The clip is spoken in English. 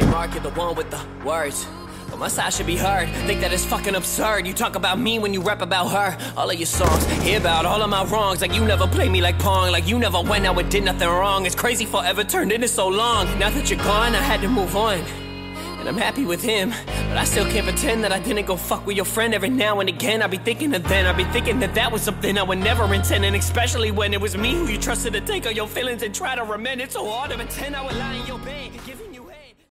Mark, you're the one with the words. But my side should be heard. Think that it's fucking absurd. You talk about me when you rap about her. All of your songs, hear about all of my wrongs. Like you never played me like Pong. Like you never went out and did nothing wrong. It's crazy forever turned into so long. Now that you're gone, I had to move on. And I'm happy with him, but I still can't pretend that I didn't go fuck with your friend every now and again. I'd be thinking of then, I'd be thinking that that was something I would never intend, and especially when it was me who you trusted to take all your feelings and try to remend. It's so hard to pretend I would lie in your bed, giving you. hate.